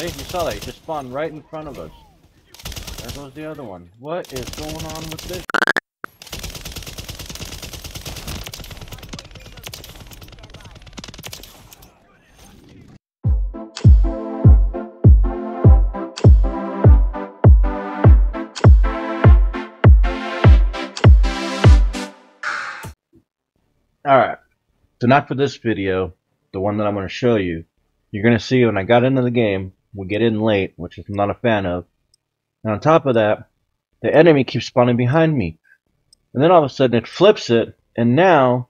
See, you saw that. He just spawned right in front of us. There goes the other one. What is going on with this? Alright, so not for this video, the one that I'm going to show you. You're going to see when I got into the game, we get in late, which I'm not a fan of. And on top of that, the enemy keeps spawning behind me. And then all of a sudden it flips it, and now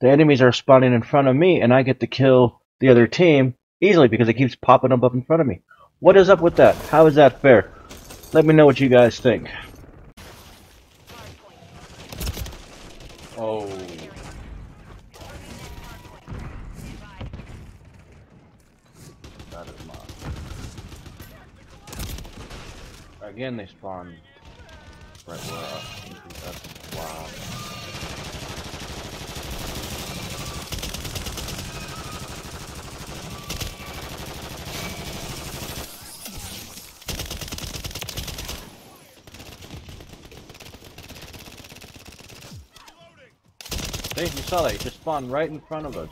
the enemies are spawning in front of me, and I get to kill the other team easily because it keeps popping up up in front of me. What is up with that? How is that fair? Let me know what you guys think. Again, they spawn right where uh, I That's wow. Hey, you saw that. Just spawned right in front of us.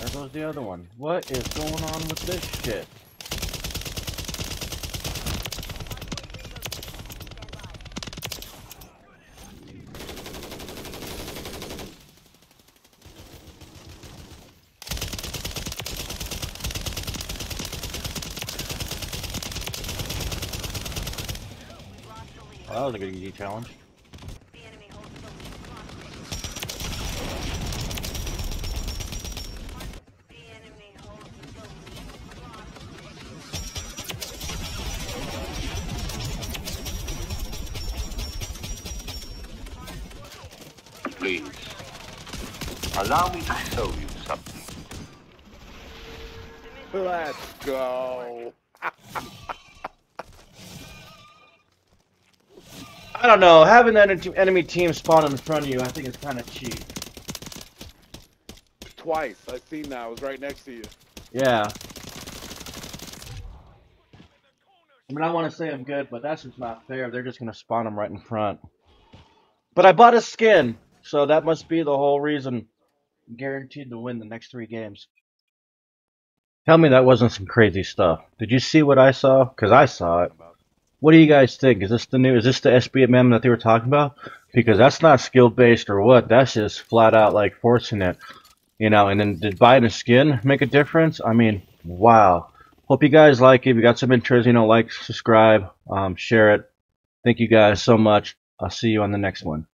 There goes the other one. What is going on with this shit? Well, that was a good easy challenge. Please, allow me to show you something. Let's go. I don't know. Having en- enemy team spawn in front of you, I think it's kind of cheap. Twice. I've seen that. I was right next to you. Yeah. I mean, I want to say I'm good, but that's just not fair. They're just gonna spawn them right in front. But I bought a skin, so that must be the whole reason. Guaranteed to win the next three games. Tell me that wasn't some crazy stuff. Did you see what I saw? Because I saw it. What do you guys think? Is this the new? Is this the SBMM that they were talking about? Because that's not skill based or what. That's just flat out like forcing it, you know. And then did buying a skin make a difference? I mean, wow. Hope you guys like it. If you got some interest, you know, like, subscribe, um, share it. Thank you guys so much. I'll see you on the next one.